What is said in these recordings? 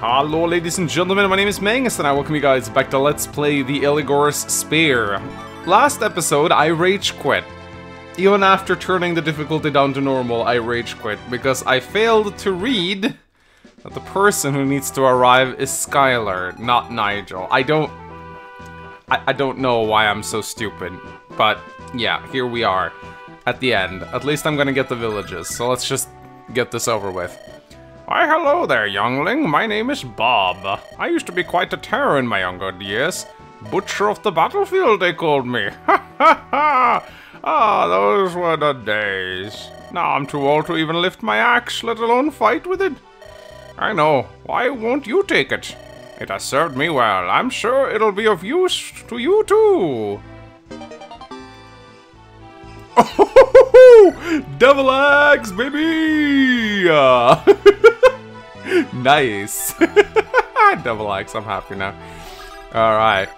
Hello ladies and gentlemen, my name is Mangs and I welcome you guys back to Let's Play the Eligor's Spear. Last episode, I rage quit. Even after turning the difficulty down to normal, I rage quit because I failed to read that the person who needs to arrive is Skylar, not Nigel. I don't... I, I don't know why I'm so stupid, but yeah, here we are. At the end. At least I'm gonna get the villages, so let's just get this over with. Why, hello there, youngling. My name is Bob. I used to be quite a terror in my younger years. Butcher of the battlefield, they called me. Ha ha ha! Ah, those were the days. Now I'm too old to even lift my axe, let alone fight with it. I know. Why won't you take it? It has served me well. I'm sure it'll be of use to you too. Oh, Devil axe, baby! Nice. Double axe, I'm happy now. Alright.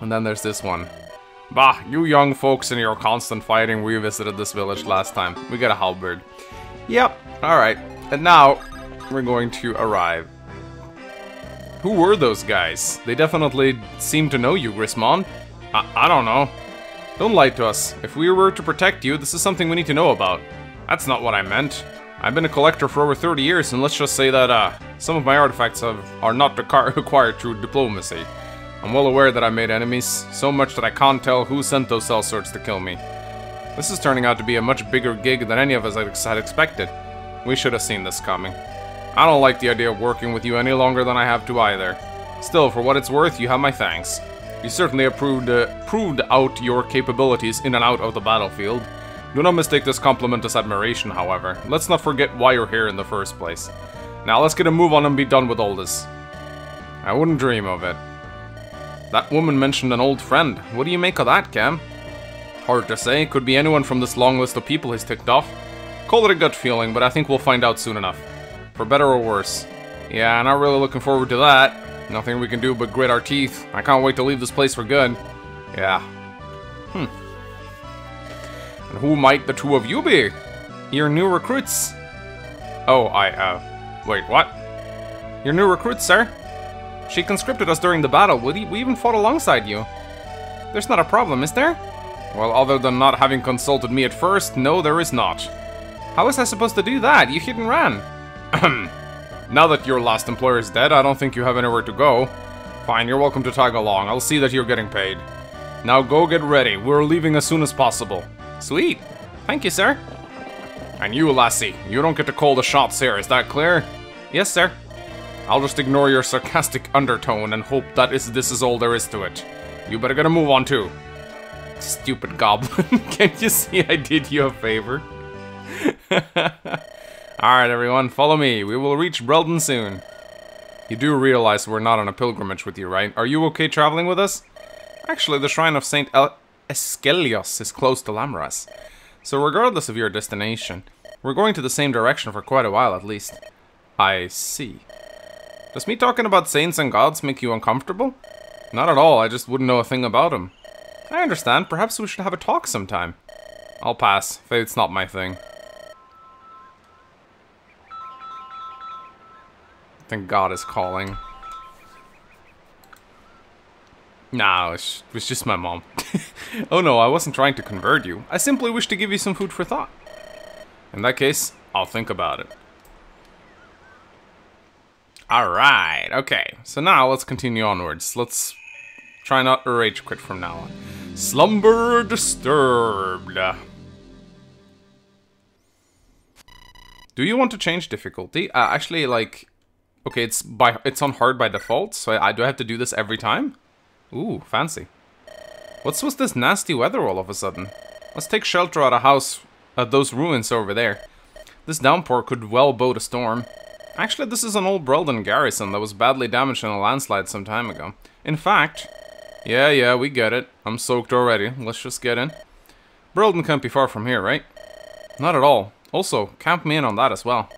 And then there's this one. Bah, you young folks in your constant fighting, we visited this village last time. We got a halberd. Yep, alright. And now, we're going to arrive. Who were those guys? They definitely seem to know you, Grismond. I, I don't know. Don't lie to us. If we were to protect you, this is something we need to know about. That's not what I meant. I've been a collector for over 30 years, and let's just say that, uh, some of my artifacts have, are not acquired through diplomacy. I'm well aware that I made enemies, so much that I can't tell who sent those sellswords to kill me. This is turning out to be a much bigger gig than any of us had expected. We should have seen this coming. I don't like the idea of working with you any longer than I have to either. Still, for what it's worth, you have my thanks. You certainly have proved, uh, proved out your capabilities in and out of the battlefield. Do not mistake this compliment as admiration, however. Let's not forget why you're here in the first place. Now let's get a move on and be done with all this. I wouldn't dream of it. That woman mentioned an old friend. What do you make of that, Cam? Hard to say. Could be anyone from this long list of people he's ticked off. Call it a gut feeling, but I think we'll find out soon enough. For better or worse. Yeah, not really looking forward to that. Nothing we can do but grit our teeth. I can't wait to leave this place for good. Yeah. Hmm. And who might the two of you be? Your new recruits. Oh, I, uh... Wait, what? Your new recruits, sir. She conscripted us during the battle. We, we even fought alongside you. There's not a problem, is there? Well, other than not having consulted me at first, no, there is not. How was I supposed to do that? You hit and ran. now that your last employer is dead, I don't think you have anywhere to go. Fine, you're welcome to tag along. I'll see that you're getting paid. Now go get ready. We're leaving as soon as possible. Sweet. Thank you, sir. And you, lassie, you don't get to call the shots here, is that clear? Yes, sir. I'll just ignore your sarcastic undertone and hope that is this is all there is to it. You better get a move on too. Stupid goblin. Can't you see I did you a favor? Alright everyone, follow me. We will reach Breldon soon. You do realize we're not on a pilgrimage with you, right? Are you okay traveling with us? Actually, the Shrine of St. El Esquelios is close to Lamras. So regardless of your destination, we're going to the same direction for quite a while at least. I see. Does me talking about saints and gods make you uncomfortable? Not at all, I just wouldn't know a thing about them. I understand, perhaps we should have a talk sometime. I'll pass, faith's not my thing. I think God is calling. No, it was just my mom. oh no, I wasn't trying to convert you. I simply wish to give you some food for thought. In that case, I'll think about it. Alright, okay. So now let's continue onwards. Let's try not to rage quit from now on. Slumber disturbed. Do you want to change difficulty? Uh, actually, like, okay, it's by it's on hard by default, so I, I do I have to do this every time? Ooh, fancy. What's with this nasty weather all of a sudden? Let's take shelter at a house at those ruins over there. This downpour could well bode a storm. Actually, this is an old Breldon garrison that was badly damaged in a landslide some time ago. In fact... Yeah, yeah, we get it. I'm soaked already. Let's just get in. Breldon can't be far from here, right? Not at all. Also, camp me in on that as well.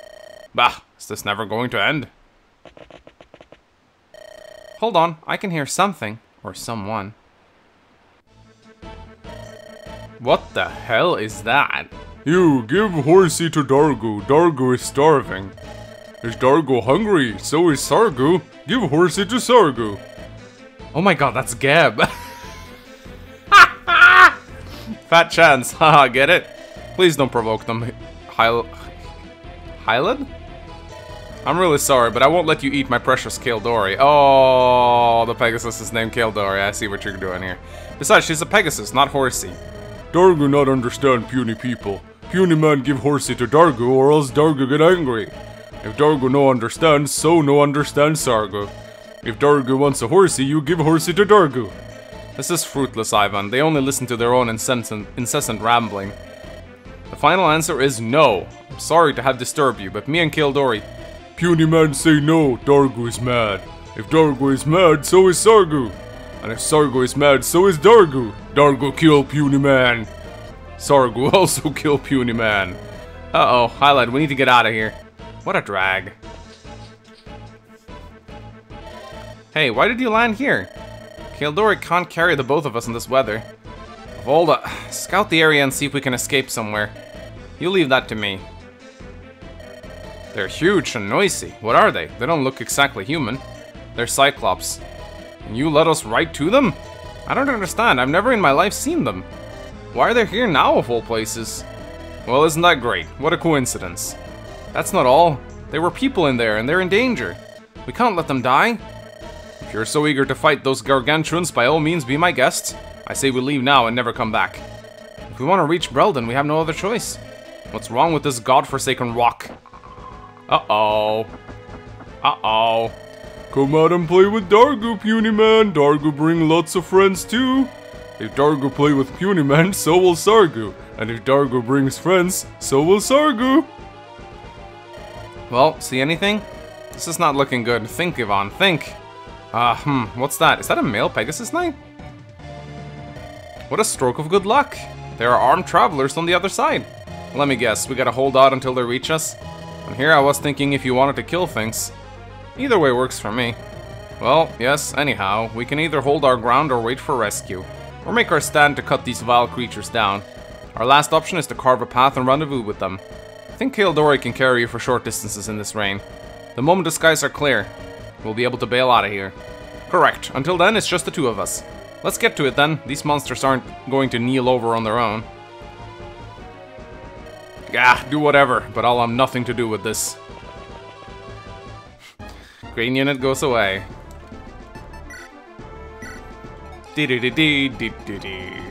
Bah, is this never going to end? Hold on, I can hear something. Or someone. What the hell is that? You, give horsey to Dargu. Dargu is starving. Is Dargo hungry? So is Sargu. Give Horsey to Sargu. Oh my god, that's Gheb. Fat chance. Haha, get it? Please don't provoke them. Hyl... Hyland? I'm really sorry, but I won't let you eat my precious Kaldori. Oh, the Pegasus is named Kaldori. I see what you're doing here. Besides, she's a Pegasus, not Horsey. Dargo not understand puny people. Puny man give Horsey to Dargo or else Dargo get angry. If Dargo no understands, so no understand Sargo. If Dargo wants a horsey, you give horsey to Dargo. This is fruitless, Ivan. They only listen to their own incessant, incessant rambling. The final answer is no. I'm sorry to have disturbed you, but me and Kildori... Puny man say no, Dargo is mad. If Dargo is mad, so is Sargo. And if Sargo is mad, so is Dargo. Dargo kill Puny man. Sargo also kill Puny man. Uh-oh, Highlight, we need to get out of here. What a drag. Hey, why did you land here? Kildori can't carry the both of us in this weather. Volda, scout the area and see if we can escape somewhere. You leave that to me. They're huge and noisy. What are they? They don't look exactly human. They're Cyclops. And you let us right to them? I don't understand. I've never in my life seen them. Why are they here now of all places? Well, isn't that great? What a coincidence. That's not all. There were people in there, and they're in danger. We can't let them die. If you're so eager to fight those gargantuans, by all means be my guest. I say we leave now and never come back. If we want to reach Breldon, we have no other choice. What's wrong with this godforsaken rock? Uh-oh. Uh-oh. Come out and play with Dargo, puny man. Dargo bring lots of friends too. If Dargo play with puny man, so will Sargu. And if Dargo brings friends, so will Sargu. Well, see anything? This is not looking good. Think, Yvonne, think. Ah, uh, hmm, what's that? Is that a male Pegasus Knight? What a stroke of good luck. There are armed travelers on the other side. Let me guess, we gotta hold out until they reach us? And here I was thinking if you wanted to kill things. Either way works for me. Well, yes, anyhow, we can either hold our ground or wait for rescue. Or make our stand to cut these vile creatures down. Our last option is to carve a path and rendezvous with them. I think Kildori can carry you for short distances in this rain. The moment the skies are clear, we'll be able to bail out of here. Correct. Until then, it's just the two of us. Let's get to it then. These monsters aren't going to kneel over on their own. Gah, do whatever, but I'll have nothing to do with this. Green unit goes away.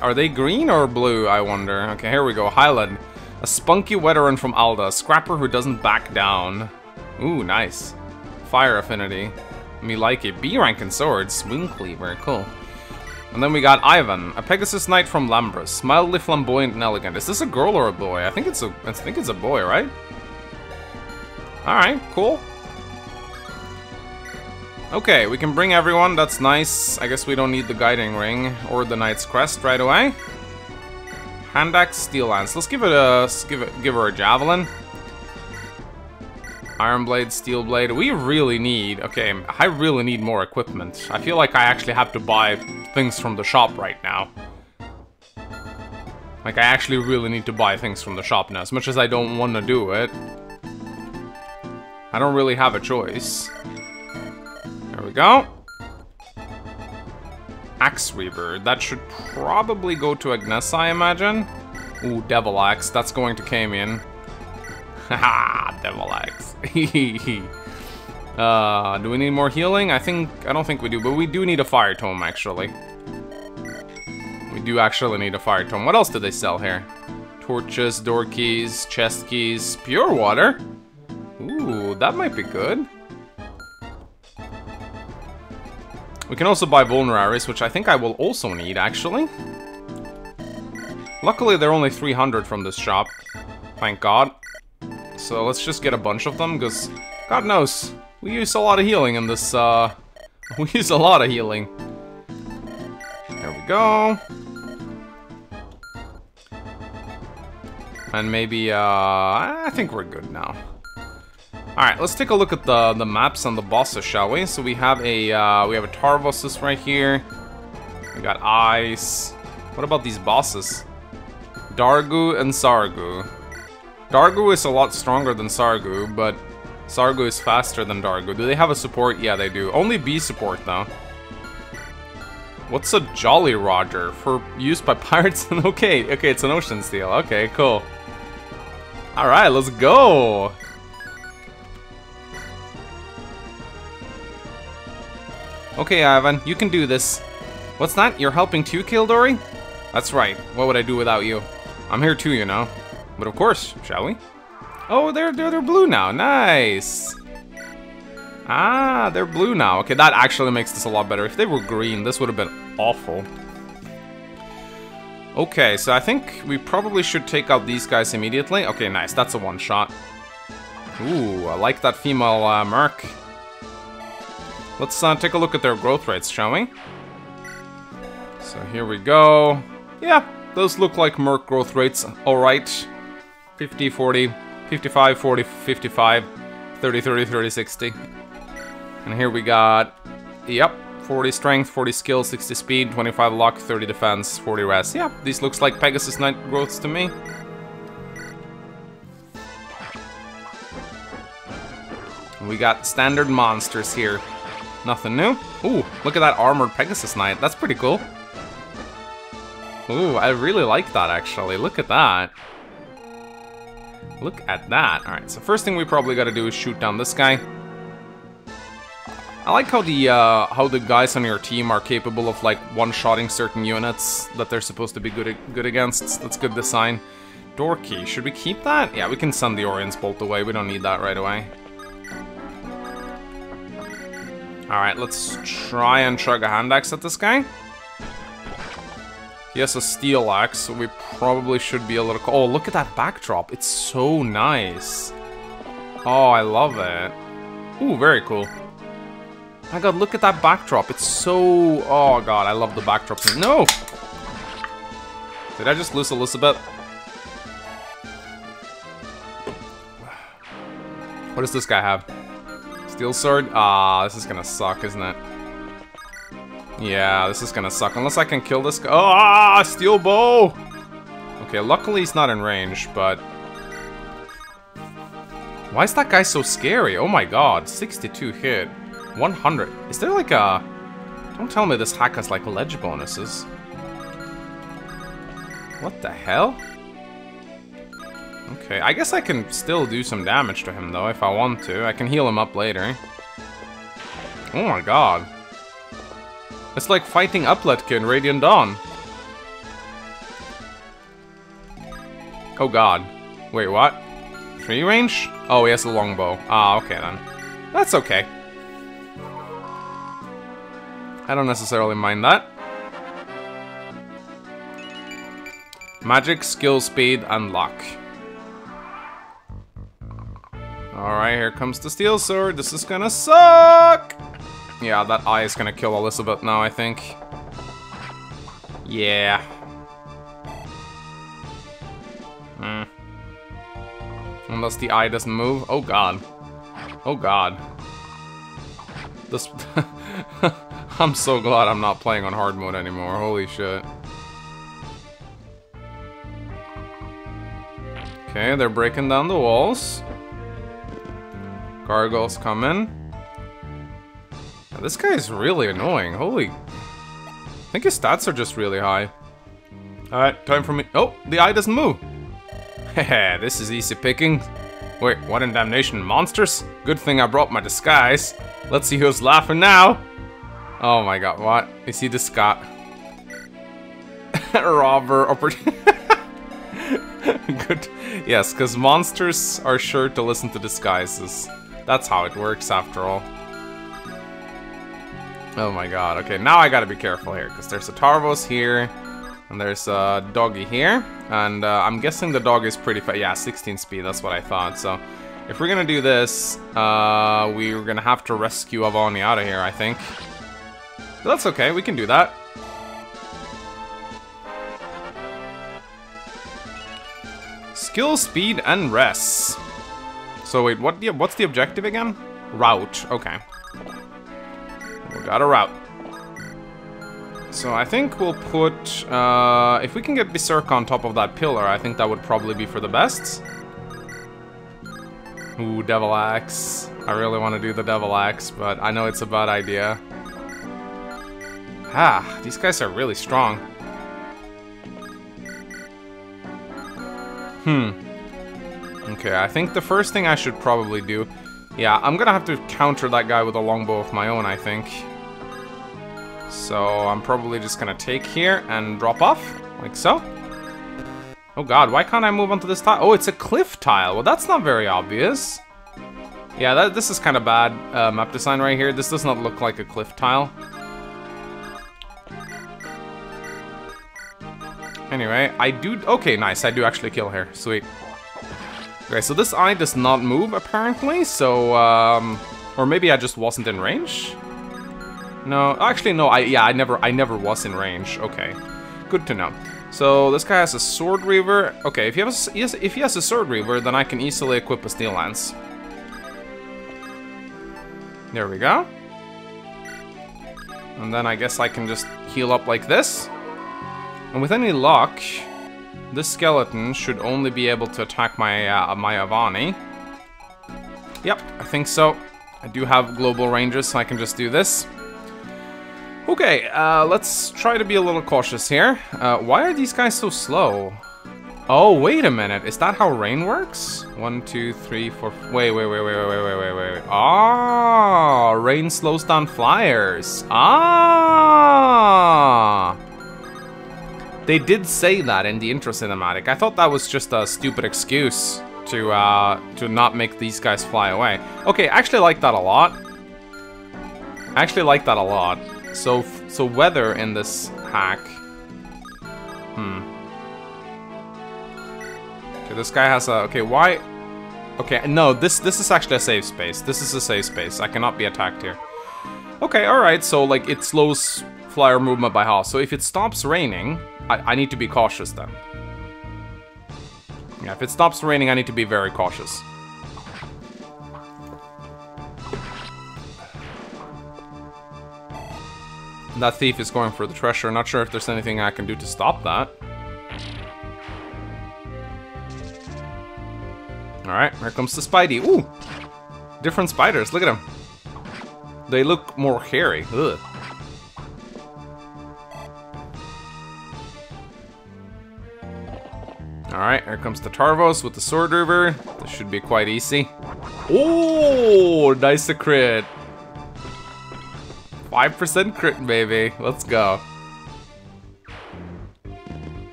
Are they green or blue, I wonder? Okay, here we go. Highland. A spunky veteran from Alda, scrapper who doesn't back down. Ooh, nice. Fire affinity. Me like it. B rank in swords. Swing cleaver. Cool. And then we got Ivan, a Pegasus Knight from Lambros, mildly flamboyant and elegant. Is this a girl or a boy? I think it's a I think it's a boy, right? Alright, cool. Okay, we can bring everyone, that's nice. I guess we don't need the guiding ring or the Knight's Crest right away. Hand axe, steel lance. Let's give it a give it give her a javelin. Iron blade, steel blade. We really need. Okay, I really need more equipment. I feel like I actually have to buy things from the shop right now. Like I actually really need to buy things from the shop now. As much as I don't want to do it, I don't really have a choice. There we go. Axe Reaver. That should probably go to Agnes, I imagine. Ooh, Devil Axe. That's going to Camian. Haha, Devil Axe. uh, do we need more healing? I think, I don't think we do, but we do need a Fire Tome, actually. We do actually need a Fire Tome. What else do they sell here? Torches, door keys, chest keys, pure water. Ooh, that might be good. We can also buy Vulneraries, which I think I will also need, actually. Luckily, they're only 300 from this shop. Thank God. So let's just get a bunch of them, because God knows, we use a lot of healing in this, uh... We use a lot of healing. There we go. And maybe, uh... I think we're good now. Alright, let's take a look at the, the maps and the bosses, shall we? So we have a, uh, we have a Tarvosis right here. We got Ice. What about these bosses? Dargu and Sargu. Dargu is a lot stronger than Sargu, but Sargo is faster than Dargo. Do they have a support? Yeah, they do. Only B support, though. What's a Jolly Roger? For use by pirates? okay, okay, it's an ocean steel. Okay, cool. Alright, let's go! Okay, Ivan, you can do this. What's that? You're helping too, Kildori? That's right. What would I do without you? I'm here too, you know. But of course, shall we? Oh, they're, they're, they're blue now. Nice. Ah, they're blue now. Okay, that actually makes this a lot better. If they were green, this would have been awful. Okay, so I think we probably should take out these guys immediately. Okay, nice. That's a one-shot. Ooh, I like that female uh, Merc. Let's uh, take a look at their growth rates, shall we? So here we go. Yeah, those look like Merc growth rates. Alright. 50, 40, 55, 40, 55, 30, 30, 30, 60. And here we got, yep, 40 strength, 40 skill, 60 speed, 25 luck, 30 defense, 40 res. Yeah, this looks like Pegasus Knight growths to me. We got standard monsters here. Nothing new. Ooh, look at that armored Pegasus Knight. That's pretty cool. Ooh, I really like that actually. Look at that. Look at that. Alright, so first thing we probably gotta do is shoot down this guy. I like how the uh, how the guys on your team are capable of like one-shotting certain units that they're supposed to be good good against. That's good design. Door key. Should we keep that? Yeah, we can send the Orion's Bolt away. We don't need that right away. Alright, let's try and chug a hand axe at this guy. He has a steel axe, so we probably should be a little... Oh, look at that backdrop. It's so nice. Oh, I love it. Ooh, very cool. My god, look at that backdrop. It's so... Oh god, I love the backdrop. No! Did I just lose Elizabeth? What does this guy have? Steel sword? Ah, this is gonna suck, isn't it? Yeah, this is gonna suck. Unless I can kill this guy. Ah, steel bow! Okay, luckily he's not in range, but... Why is that guy so scary? Oh my god, 62 hit. 100. Is there like a... Don't tell me this hack has like ledge bonuses. What the hell? Okay, I guess I can still do some damage to him though if I want to. I can heal him up later. Oh my god. It's like fighting Upletke in Radiant Dawn. Oh god. Wait, what? Tree range? Oh, he has a longbow. Ah, okay then. That's okay. I don't necessarily mind that. Magic, skill, speed, and luck. Alright, here comes the steel sword. This is gonna suck! Yeah, that eye is gonna kill Elizabeth now, I think. Yeah. Hmm. Unless the eye doesn't move. Oh god. Oh god. This... I'm so glad I'm not playing on hard mode anymore. Holy shit. Okay, they're breaking down the walls. Gargoyles come in. This guy is really annoying. Holy... I think his stats are just really high. Alright, time for me- Oh, the eye doesn't move. Hehe, this is easy picking. Wait, what in damnation? Monsters? Good thing I brought my disguise. Let's see who's laughing now. Oh my god, what? Is he the Scott? Robber opportunity. Good. Yes, because monsters are sure to listen to disguises. That's how it works after all. Oh my god, okay, now I gotta be careful here, because there's a Tarvos here, and there's a doggy here, and uh, I'm guessing the dog is pretty fast. Yeah, 16 speed, that's what I thought, so... If we're gonna do this, uh, we're gonna have to rescue Avanni out of here, I think. But that's okay, we can do that. Skill, speed, and res. So wait, what? The, what's the objective again? Route, okay. We got a route. So I think we'll put, uh, if we can get Berserk on top of that pillar, I think that would probably be for the best. Ooh, Devil Axe. I really want to do the Devil Axe, but I know it's a bad idea. Ah, these guys are really strong. Hmm. Okay, I think the first thing I should probably do... Yeah, I'm gonna have to counter that guy with a longbow of my own, I think. So I'm probably just gonna take here and drop off, like so. Oh god, why can't I move onto this tile? Oh, it's a cliff tile. Well, that's not very obvious. Yeah, that, this is kind of bad uh, map design right here. This does not look like a cliff tile. Anyway, I do... Okay, nice. I do actually kill her. Sweet. Okay, so this eye does not move, apparently. So, um... Or maybe I just wasn't in range? No, actually, no. I Yeah, I never I never was in range. Okay. Good to know. So, this guy has a Sword Reaver. Okay, if he, has, if he has a Sword Reaver, then I can easily equip a Steel Lance. There we go. And then I guess I can just heal up like this. And with any luck, this skeleton should only be able to attack my, uh, my Avanni. Yep, I think so. I do have global ranges, so I can just do this. Okay, uh, let's try to be a little cautious here. Uh, why are these guys so slow? Oh, wait a minute. Is that how rain works? One, two, three, four... Wait, wait, wait, wait, wait, wait, wait, wait, wait. Ah, rain slows down flyers. Ah! They did say that in the intro cinematic. I thought that was just a stupid excuse to uh, to not make these guys fly away. Okay, I actually like that a lot. I actually like that a lot. So, so weather in this hack. Hmm. Okay, this guy has a. Okay, why? Okay, no, this this is actually a safe space. This is a safe space. I cannot be attacked here. Okay, all right. So like it slows flyer movement by half. So if it stops raining, I, I need to be cautious then. Yeah, if it stops raining, I need to be very cautious. That thief is going for the treasure. Not sure if there's anything I can do to stop that. Alright, here comes the Spidey. Ooh! Different spiders, look at them. They look more hairy. Ugh. Alright, here comes the Tarvos with the Sword Reaver. This should be quite easy. Oh, nice a crit. 5% crit, baby. Let's go.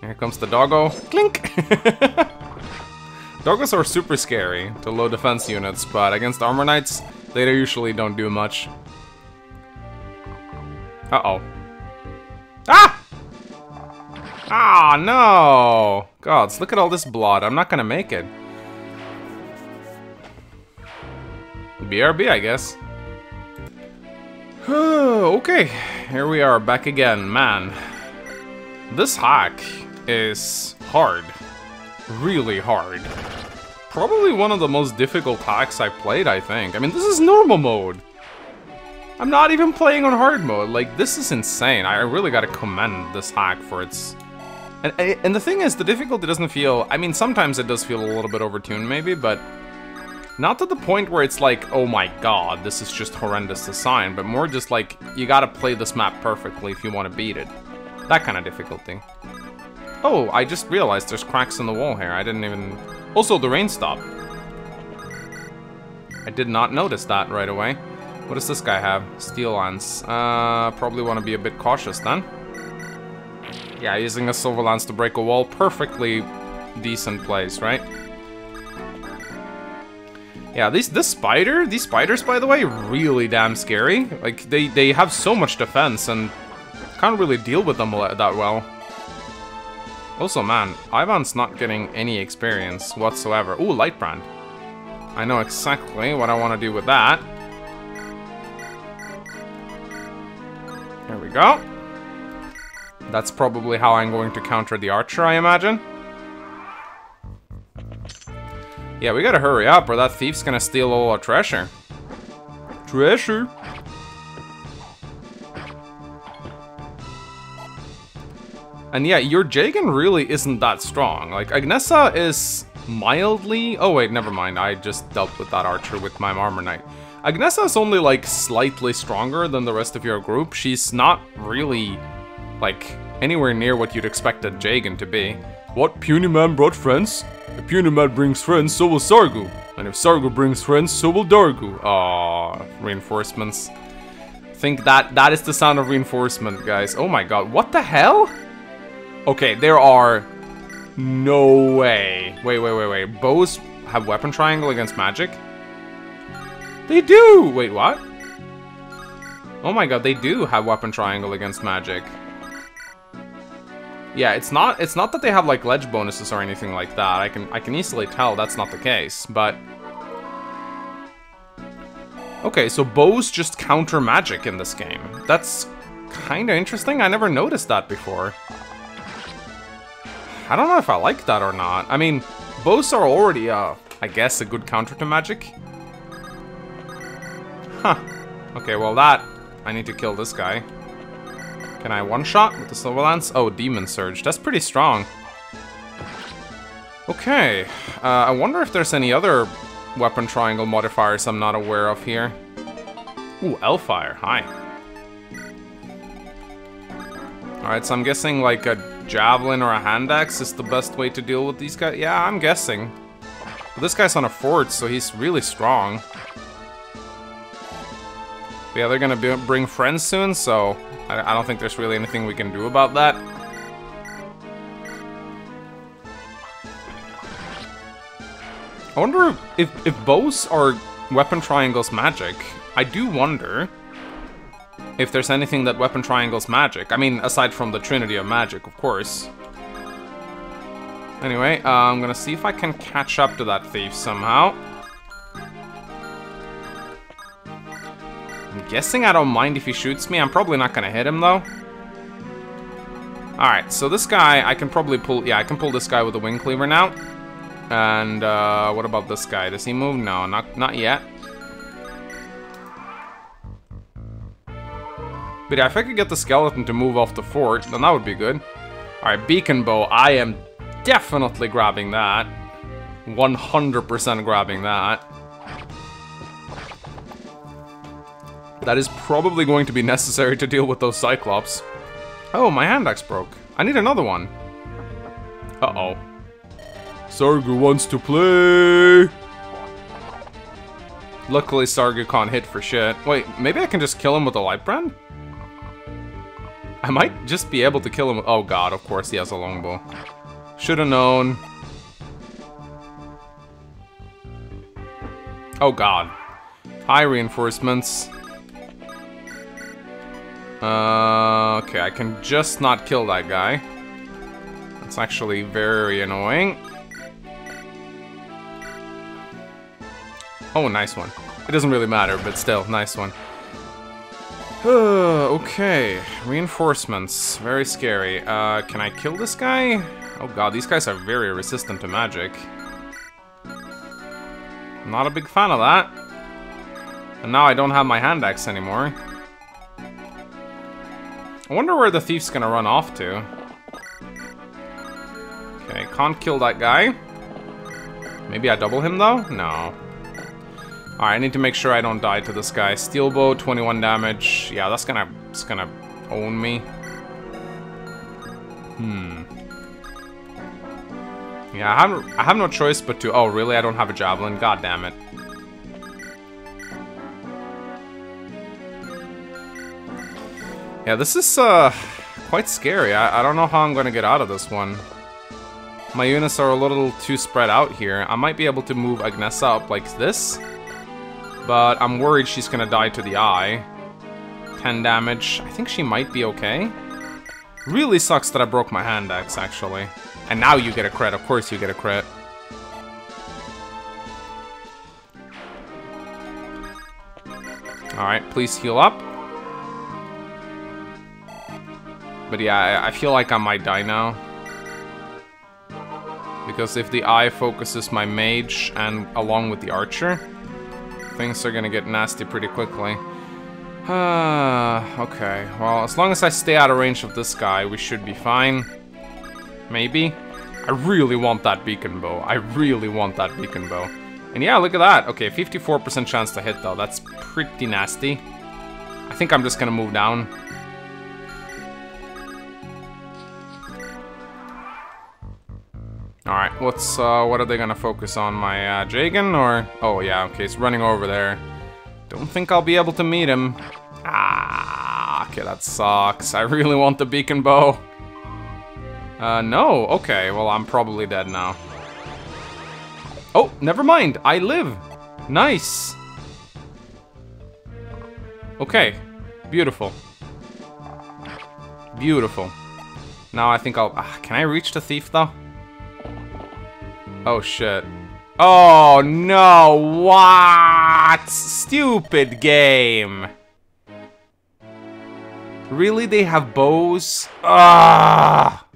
Here comes the doggo. Clink! Doggos are super scary to low defense units, but against Armor Knights, they usually don't do much. Uh-oh. Ah! No! Gods, look at all this blood. I'm not gonna make it. BRB, I guess. okay, here we are back again. Man, this hack is hard. Really hard. Probably one of the most difficult hacks I've played, I think. I mean, this is normal mode. I'm not even playing on hard mode. Like, this is insane. I really gotta commend this hack for its... And, and the thing is, the difficulty doesn't feel... I mean, sometimes it does feel a little bit overtuned, maybe, but... Not to the point where it's like, oh my god, this is just horrendous design, but more just like, you gotta play this map perfectly if you want to beat it. That kind of difficulty. Oh, I just realized there's cracks in the wall here. I didn't even... Also, the rain stopped. I did not notice that right away. What does this guy have? Steel lance. Uh, probably want to be a bit cautious then. Yeah, using a silver lance to break a wall. Perfectly decent place, right? Yeah, these this spider, these spiders, by the way, really damn scary. Like, they, they have so much defense and can't really deal with them that well. Also, man, Ivan's not getting any experience whatsoever. Ooh, Lightbrand. I know exactly what I want to do with that. There we go. That's probably how I'm going to counter the archer, I imagine. Yeah, we gotta hurry up or that thief's gonna steal all our treasure. Treasure! And yeah, your Jagen really isn't that strong. Like, Agnesa is mildly... Oh wait, never mind. I just dealt with that archer with my armor knight. Agnesa is only like slightly stronger than the rest of your group. She's not really like anywhere near what you'd expect a Jagen to be. What puny man brought friends? If puny man brings friends, so will Sargu. And if Sargu brings friends, so will Dargu. Ah, reinforcements. Think that that is the sound of reinforcement, guys. Oh my god, what the hell? Okay, there are no way. Wait, wait, wait, wait. Bows have weapon triangle against magic? They do! Wait, what? Oh my god, they do have weapon triangle against magic. Yeah, it's not it's not that they have like ledge bonuses or anything like that. I can I can easily tell that's not the case, but Okay, so bows just counter magic in this game. That's kind of interesting. I never noticed that before. I don't know if I like that or not. I mean, bows are already, uh, I guess, a good counter to magic. Huh. Okay, well that... I need to kill this guy. Can I one-shot with the Silver Lance? Oh, Demon Surge. That's pretty strong. Okay. Uh, I wonder if there's any other weapon triangle modifiers I'm not aware of here. Ooh, Elfire. Hi. Alright, so I'm guessing like a javelin or a hand axe is the best way to deal with these guys. Yeah, I'm guessing. But this guy's on a fort, so he's really strong. Yeah, they're gonna bring friends soon, so I, I don't think there's really anything we can do about that. I wonder if, if bows are weapon triangles magic. I do wonder if there's anything that weapon triangles magic. I mean, aside from the trinity of magic, of course. Anyway, uh, I'm gonna see if I can catch up to that thief somehow. Guessing I don't mind if he shoots me. I'm probably not gonna hit him, though. Alright, so this guy, I can probably pull... Yeah, I can pull this guy with a wing cleaver now. And, uh, what about this guy? Does he move? No, not, not yet. But yeah, if I could get the skeleton to move off the fort, then that would be good. Alright, beacon bow. I am definitely grabbing that. 100% grabbing that. That is probably going to be necessary to deal with those Cyclops. Oh, my hand axe broke. I need another one. Uh-oh. Sargu wants to play! Luckily, Sargu can't hit for shit. Wait, maybe I can just kill him with a light brand? I might just be able to kill him. Oh god, of course he has a longbow. Should've known. Oh god. High reinforcements. Uh, okay, I can just not kill that guy. That's actually very annoying. Oh, nice one. It doesn't really matter, but still, nice one. okay, reinforcements. Very scary. Uh, can I kill this guy? Oh god, these guys are very resistant to magic. Not a big fan of that. And now I don't have my hand axe anymore. I wonder where the thief's gonna run off to. Okay, can't kill that guy. Maybe I double him though? No. Alright, I need to make sure I don't die to this guy. Steel bow, 21 damage. Yeah, that's gonna, it's gonna own me. Hmm. Yeah, I have, I have no choice but to... Oh, really? I don't have a javelin? God damn it. Yeah, this is, uh, quite scary. I, I don't know how I'm gonna get out of this one. My units are a little too spread out here. I might be able to move Agnesa up like this. But I'm worried she's gonna die to the eye. 10 damage. I think she might be okay. Really sucks that I broke my hand axe, actually. And now you get a crit. Of course you get a crit. Alright, please heal up. But yeah, I feel like I might die now. Because if the eye focuses my mage and along with the archer, things are gonna get nasty pretty quickly. Okay. Well, as long as I stay out of range of this guy, we should be fine. Maybe. I really want that beacon bow. I really want that beacon bow. And yeah, look at that. Okay, 54% chance to hit though. That's pretty nasty. I think I'm just gonna move down. Alright, what's, uh, what are they gonna focus on? My, uh, Jagen, or? Oh, yeah, okay, he's running over there. Don't think I'll be able to meet him. Ah, okay, that sucks. I really want the beacon bow. Uh, no, okay, well, I'm probably dead now. Oh, never mind, I live. Nice. Okay, beautiful. Beautiful. Now I think I'll... Uh, can I reach the thief, though? Oh, shit. Oh, no! What? Stupid game! Really? They have bows? Ah!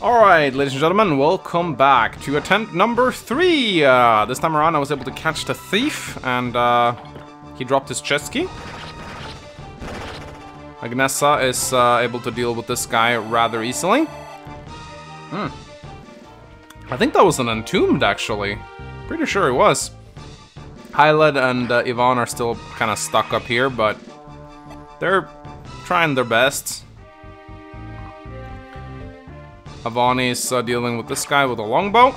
Alright, ladies and gentlemen, welcome back to attempt number three! Uh, this time around I was able to catch the thief, and uh, he dropped his chest key. Agnesa is uh, able to deal with this guy rather easily. Hmm. I think that was an Entombed, actually. Pretty sure it was. Hyled and uh, Yvonne are still kind of stuck up here, but they're trying their best. Avanni's uh, dealing with this guy with a longbow.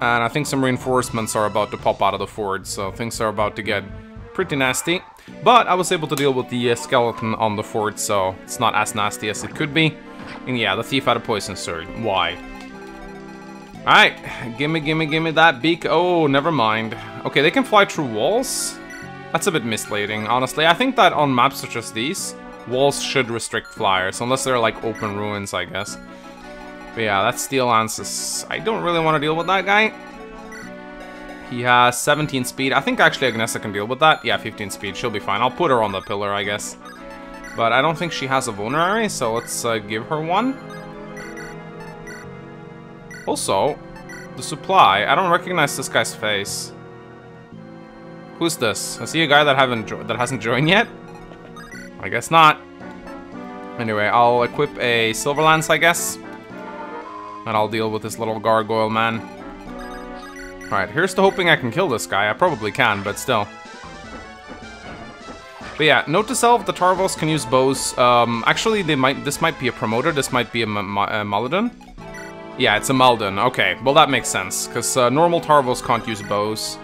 And I think some reinforcements are about to pop out of the fort, so things are about to get pretty nasty. But I was able to deal with the uh, skeleton on the fort, so it's not as nasty as it could be. And yeah, the thief had a poison sword. Why? Alright, gimme, gimme, gimme that beak. Oh, never mind. Okay, they can fly through walls? That's a bit misleading, honestly. I think that on maps such as these, walls should restrict flyers, unless they're like open ruins, I guess. But yeah, that Steel Lance is... I don't really want to deal with that guy. He has 17 speed. I think actually Agnesa can deal with that. Yeah, 15 speed. She'll be fine. I'll put her on the pillar, I guess. But I don't think she has a vulnerary, so let's uh, give her one. Also, the supply. I don't recognize this guy's face. Who's this? Is he a guy that haven't that hasn't joined yet? I guess not. Anyway, I'll equip a Silver Lance, I guess. And I'll deal with this little gargoyle man. Alright, here's to hoping I can kill this guy. I probably can, but still. But yeah, note to self, the Tarvos can use bows. Um, actually, they might. this might be a promoter. This might be a, a Maelduin. Yeah, it's a Maelduin. Okay, well that makes sense, because uh, normal Tarvos can't use bows.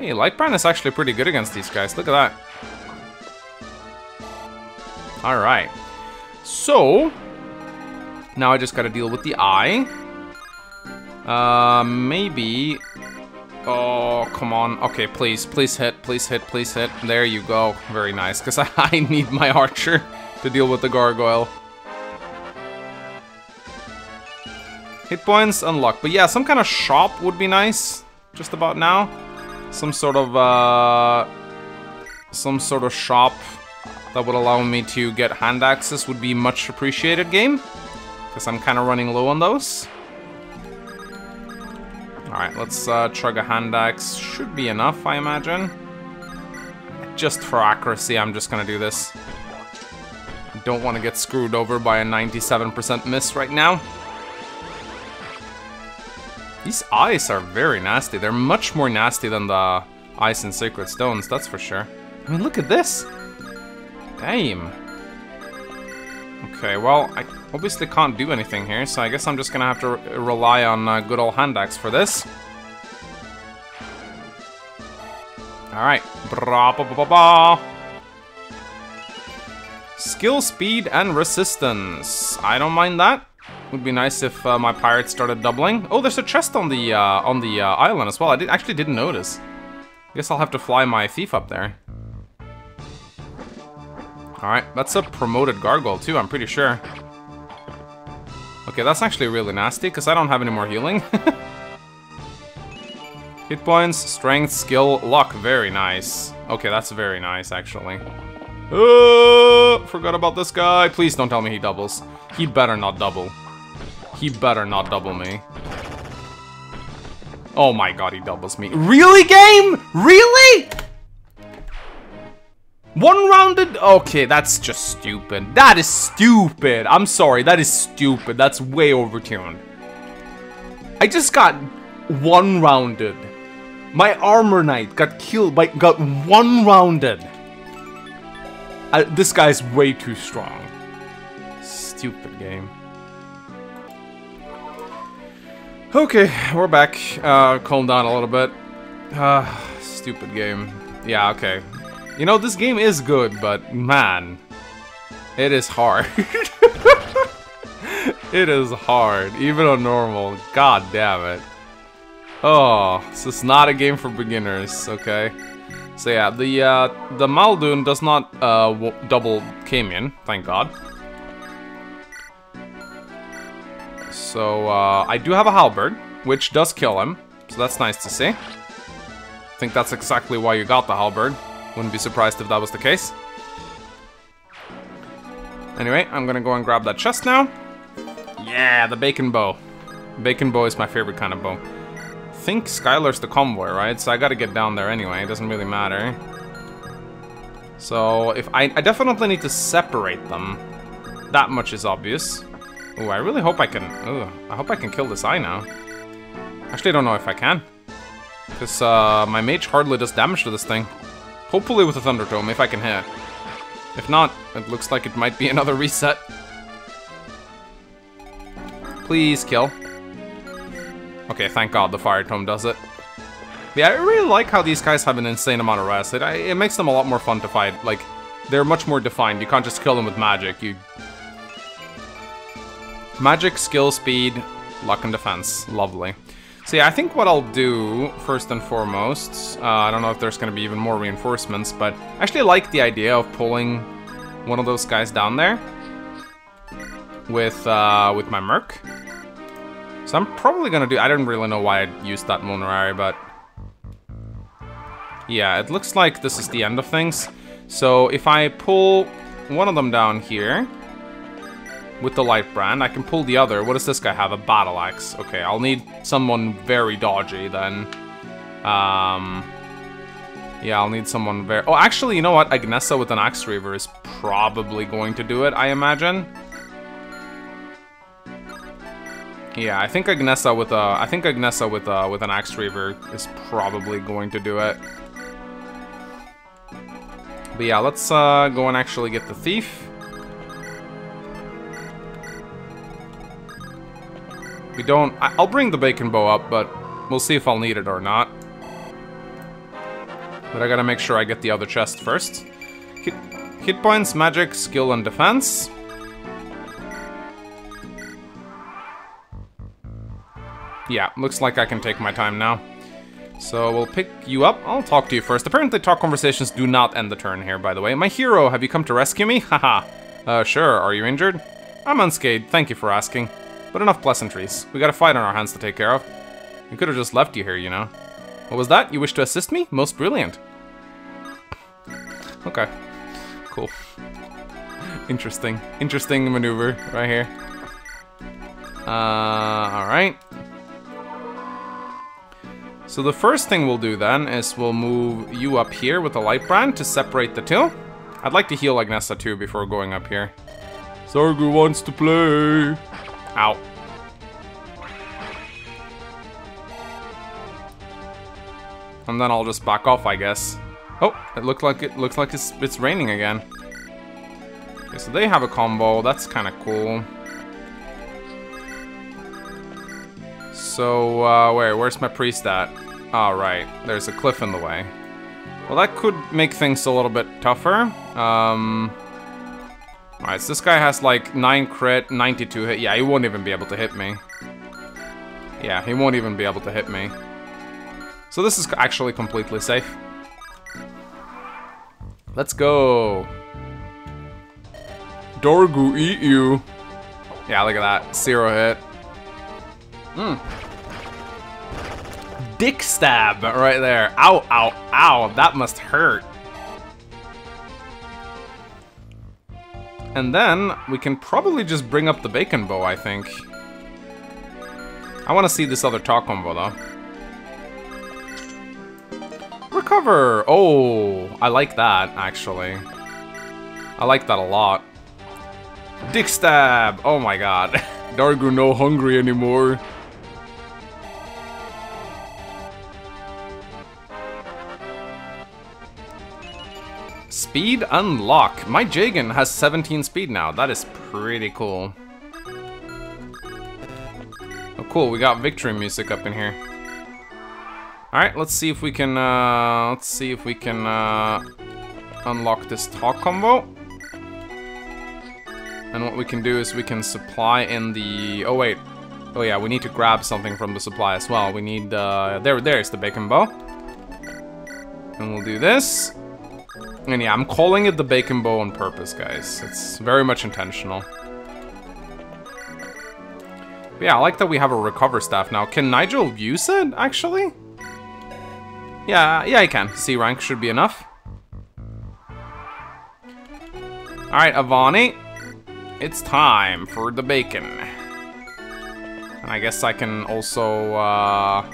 Hey, Lightbrand is actually pretty good against these guys. Look at that. Alright. So, now I just gotta deal with the eye. Uh, maybe... Oh, come on. Okay, please, please hit, please hit, please hit. There you go. Very nice, because I, I need my archer to deal with the gargoyle. Hit points, unlocked. But yeah, some kind of shop would be nice. Just about now. Some sort of, uh... Some sort of shop that would allow me to get hand axes would be much appreciated game. Because I'm kind of running low on those. Alright, let's uh, chug a hand axe. Should be enough, I imagine. Just for accuracy, I'm just gonna do this. I don't want to get screwed over by a 97% miss right now. These eyes are very nasty. They're much more nasty than the eyes in Sacred Stones, that's for sure. I mean, look at this! Damn. Okay, well, I obviously can't do anything here, so I guess I'm just gonna have to re rely on uh, good old hand axe for this. Alright. Skill, speed, and resistance. I don't mind that. Would be nice if uh, my pirates started doubling. Oh, there's a chest on the uh, on the uh, island as well. I did, actually didn't notice. Guess I'll have to fly my thief up there. Alright, that's a promoted gargoyle too, I'm pretty sure. Okay, that's actually really nasty, because I don't have any more healing. Hit points, strength, skill, luck. Very nice. Okay, that's very nice, actually. Oh, forgot about this guy. Please don't tell me he doubles. He better not double. He better not double me. Oh my god, he doubles me. Really, game? Really? One-rounded? Okay, that's just stupid. That is stupid. I'm sorry, that is stupid. That's way overtuned. I just got one-rounded. My armor knight got killed by- got one-rounded. Uh, this guy's way too strong. Stupid game. Okay, we're back. Uh, calm down a little bit. Uh, stupid game. Yeah, okay. You know, this game is good, but man, it is hard. it is hard, even on normal. God damn it. Oh, this is not a game for beginners, okay? So yeah, the uh, the Maelduin does not uh, double Camian, thank God. So uh, I do have a Halberd, which does kill him, so that's nice to see. I think that's exactly why you got the Halberd. Wouldn't be surprised if that was the case. Anyway, I'm gonna go and grab that chest now. Yeah, the bacon bow. Bacon bow is my favorite kind of bow. I think Skylar's the convoy, right? So I gotta get down there anyway, it doesn't really matter. So, if I, I definitely need to separate them. That much is obvious. Ooh, I really hope I can... Ooh, I hope I can kill this eye now. Actually, I don't know if I can. Because uh, my mage hardly does damage to this thing. Hopefully with a Thunder Tome, if I can hit. If not, it looks like it might be another reset. Please kill. Okay, thank god the Fire Tome does it. Yeah, I really like how these guys have an insane amount of rest. It, it makes them a lot more fun to fight. Like, they're much more defined. You can't just kill them with magic. You... Magic, skill, speed, luck, and defense. Lovely. So yeah, I think what I'll do, first and foremost, uh, I don't know if there's going to be even more reinforcements, but I actually like the idea of pulling one of those guys down there with, uh, with my Merc. So I'm probably going to do, I don't really know why I used that Monerary, but yeah, it looks like this is the end of things. So if I pull one of them down here, with the light brand. I can pull the other. What does this guy have? A battle axe. Okay, I'll need someone very dodgy then. Um, yeah, I'll need someone very... Oh, actually, you know what? Agnesa with an axe reaver is probably going to do it, I imagine. Yeah, I think Agnesa with a... I think Agnesa with a, with an axe reaver is probably going to do it. But yeah, let's uh, go and actually get the thief. We don't... I, will bring the bacon bow up, but we'll see if I'll need it or not. But I gotta make sure I get the other chest first. Hit, hit points, magic, skill, and defense. Yeah, looks like I can take my time now. So we'll pick you up. I'll talk to you first. Apparently talk conversations do not end the turn here, by the way. My hero, have you come to rescue me? Haha. uh, sure. Are you injured? I'm unscathed. Thank you for asking. But enough pleasantries. We got a fight on our hands to take care of. We could have just left you here, you know. What was that? You wish to assist me? Most brilliant. Okay. Cool. Interesting. Interesting maneuver right here. Uh, alright. So the first thing we'll do then is we'll move you up here with the light brand to separate the two. I'd like to heal Agnesa too before going up here. Sargu wants to play. Ow. And then I'll just back off, I guess. Oh, it looked like it looks like it's it's raining again. Okay, so they have a combo. That's kind of cool. So, uh, where? Where's my priest at? All oh, right, there's a cliff in the way. Well, that could make things a little bit tougher. Um, Alright, so this guy has like 9 crit, 92 hit. Yeah, he won't even be able to hit me. Yeah, he won't even be able to hit me. So this is actually completely safe. Let's go. Dorgu eat you. Yeah, look at that. Zero hit. Hmm. Dick stab right there. Ow, ow, ow. That must hurt. And then, we can probably just bring up the bacon bow, I think. I want to see this other talk combo, though. Recover! Oh, I like that, actually. I like that a lot. Dick stab! Oh my god. Dargu no hungry anymore. Speed unlock. My Jagen has 17 speed now. That is pretty cool. Oh, cool. We got victory music up in here. Alright, let's see if we can, uh, let's see if we can, uh, unlock this talk combo. And what we can do is we can supply in the, oh wait. Oh yeah, we need to grab something from the supply as well. We need, uh, there, there's the bacon bow. And we'll do this. And yeah, I'm calling it the bacon bow on purpose, guys. It's very much intentional. But yeah, I like that we have a recover staff now. Can Nigel use it, actually? Yeah, yeah, I can. C rank should be enough. Alright, Avanni. It's time for the bacon. And I guess I can also, uh...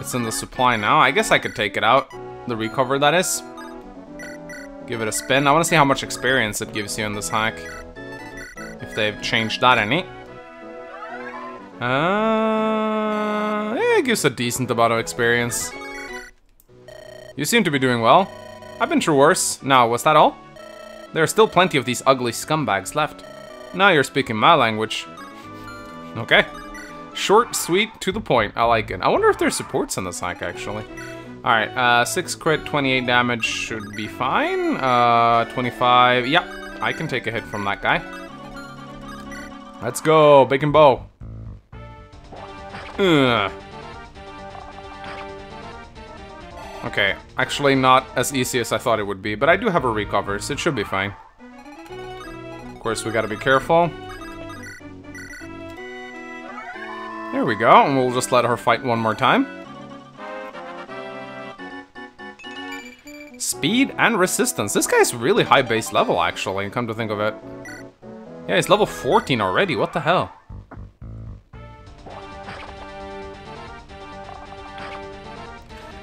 It's in the supply now. I guess I could take it out. The recover, that is. Give it a spin. I want to see how much experience it gives you in this hack. If they've changed that any. Uh, it gives a decent amount of experience. You seem to be doing well. I've been through worse. Now, was that all? There are still plenty of these ugly scumbags left. Now you're speaking my language. Okay. Short, sweet, to the point. I like it. I wonder if there's supports in this hack, actually. Alright, uh, 6 crit, 28 damage should be fine. Uh, 25, yep, I can take a hit from that guy. Let's go, Bacon Bow. Ugh. Okay, actually not as easy as I thought it would be, but I do have a recover, so it should be fine. Of course, we gotta be careful. There we go, and we'll just let her fight one more time. Speed and resistance. This guy's really high base level, actually, come to think of it. Yeah, he's level 14 already, what the hell?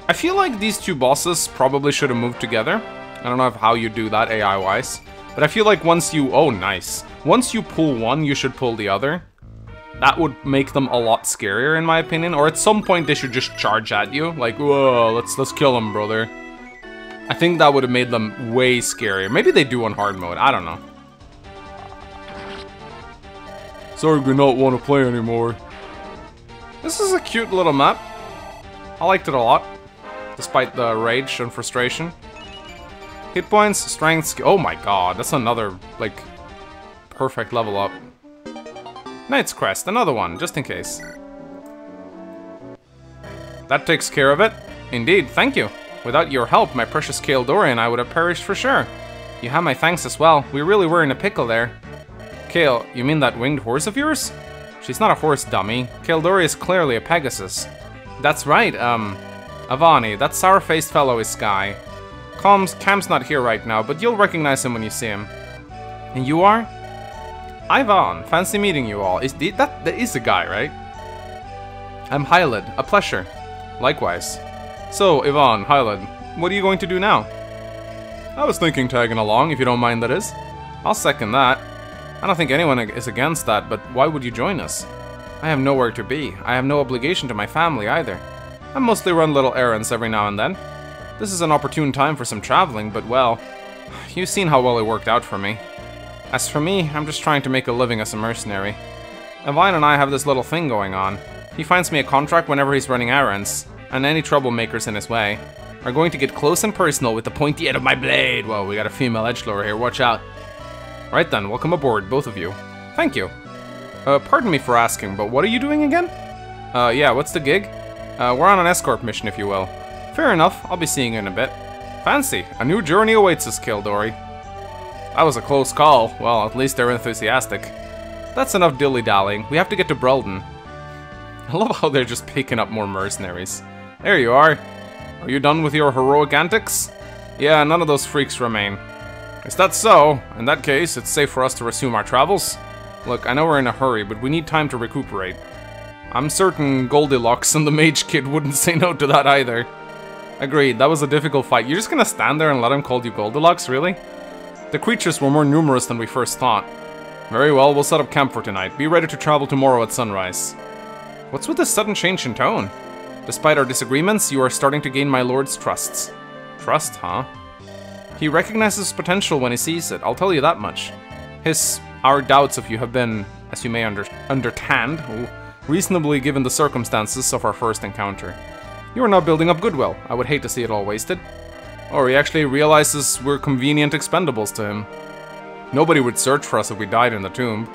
I feel like these two bosses probably should have moved together. I don't know how you do that AI-wise. But I feel like once you... Oh, nice. Once you pull one, you should pull the other. That would make them a lot scarier, in my opinion. Or at some point, they should just charge at you. Like, whoa, let's, let's kill him, brother. I think that would have made them way scarier. Maybe they do on hard mode. I don't know. Sorry, we don't want to play anymore. This is a cute little map. I liked it a lot. Despite the rage and frustration. Hit points, strength, Oh my god, that's another, like, perfect level up. Knight's Crest, another one, just in case. That takes care of it. Indeed, thank you. Without your help, my precious Kale and I would have perished for sure. You have my thanks as well. We really were in a pickle there. Kale, you mean that winged horse of yours? She's not a horse, dummy. Kale is clearly a Pegasus. That's right, um... Avanni, that sour-faced fellow is Sky. Calm's, Cam's not here right now, but you'll recognize him when you see him. And you are? Ivan, fancy meeting you all. Is that, that is a guy, right? I'm Hylid, a pleasure. Likewise. So, Ivan, Hyland, what are you going to do now? I was thinking tagging along, if you don't mind that is. I'll second that. I don't think anyone is against that, but why would you join us? I have nowhere to be. I have no obligation to my family either. I mostly run little errands every now and then. This is an opportune time for some traveling, but well, you've seen how well it worked out for me. As for me, I'm just trying to make a living as a mercenary. Evine and I have this little thing going on. He finds me a contract whenever he's running errands and any troublemakers in his way are going to get close and personal with the pointy end of my blade. Whoa, we got a female edgelord here, watch out. Right then, welcome aboard, both of you. Thank you. Uh, pardon me for asking, but what are you doing again? Uh, yeah, what's the gig? Uh, we're on an escort mission, if you will. Fair enough, I'll be seeing you in a bit. Fancy, a new journey awaits us, Kildori. That was a close call. Well, at least they're enthusiastic. That's enough dilly-dallying. We have to get to Brelden. I love how they're just picking up more mercenaries. There you are. Are you done with your heroic antics? Yeah, none of those freaks remain. Is that so? In that case, it's safe for us to resume our travels. Look, I know we're in a hurry, but we need time to recuperate. I'm certain Goldilocks and the Mage Kid wouldn't say no to that either. Agreed, that was a difficult fight. You're just gonna stand there and let him call you Goldilocks, really? The creatures were more numerous than we first thought. Very well, we'll set up camp for tonight. Be ready to travel tomorrow at sunrise. What's with this sudden change in tone? Despite our disagreements, you are starting to gain my lord's trusts. Trust, huh? He recognizes potential when he sees it, I'll tell you that much. His, our doubts of you have been, as you may under, understand, reasonably given the circumstances of our first encounter. You are now building up goodwill. I would hate to see it all wasted. Or he actually realizes we're convenient expendables to him. Nobody would search for us if we died in the tomb.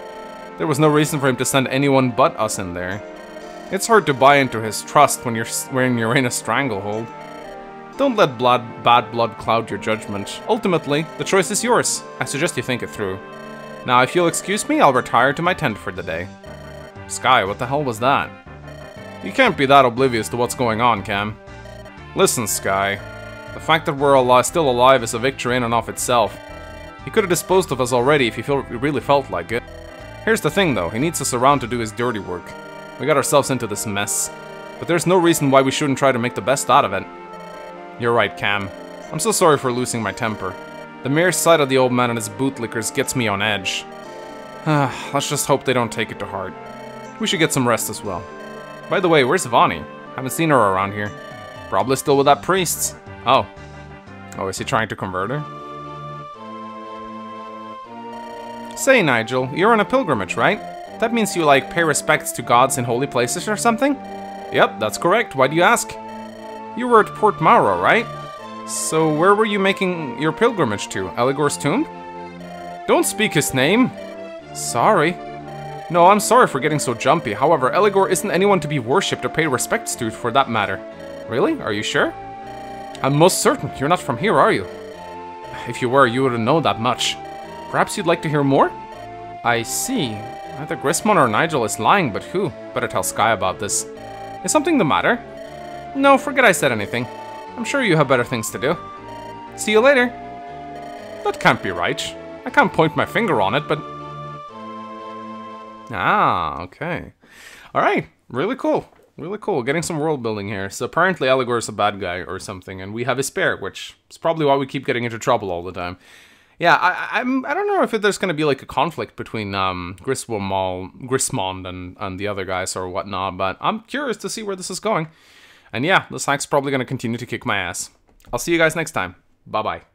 There was no reason for him to send anyone but us in there. It's hard to buy into his trust when you're when you're in a stranglehold. Don't let blood, bad blood cloud your judgment. Ultimately, the choice is yours. I suggest you think it through. Now, if you'll excuse me, I'll retire to my tent for the day. Sky, what the hell was that? You can't be that oblivious to what's going on, Cam. Listen, Sky. The fact that we're al still alive is a victory in and of itself. He could have disposed of us already if he feel really felt like it. Here's the thing, though. He needs us around to do his dirty work. We got ourselves into this mess. But there's no reason why we shouldn't try to make the best out of it. You're right, Cam. I'm so sorry for losing my temper. The mere sight of the old man and his bootlickers gets me on edge. Let's just hope they don't take it to heart. We should get some rest as well. By the way, where's Vani? Haven't seen her around here. Probably still with that priest. Oh. Oh, is he trying to convert her? Say, Nigel, you're on a pilgrimage, right? That means you, like, pay respects to gods in holy places or something? Yep, that's correct. Why do you ask? You were at Port Mauro, right? So where were you making your pilgrimage to? Eligor's tomb? Don't speak his name! Sorry. No, I'm sorry for getting so jumpy. However, Eligor isn't anyone to be worshipped or paid respects to for that matter. Really? Are you sure? I'm most certain. You're not from here, are you? If you were, you wouldn't know that much. Perhaps you'd like to hear more? I see. Either Grismond or Nigel is lying, but who? Better tell Sky about this. Is something the matter? No, forget I said anything. I'm sure you have better things to do. See you later. That can't be right. I can't point my finger on it, but Ah, okay. Alright, really cool. Really cool. Getting some world building here. So apparently Eligor is a bad guy or something, and we have a spare, which is probably why we keep getting into trouble all the time. Yeah, I, I'm. I don't know if there's going to be like a conflict between um, Griswold, Grismond, and and the other guys or whatnot. But I'm curious to see where this is going. And yeah, the hack's probably going to continue to kick my ass. I'll see you guys next time. Bye bye.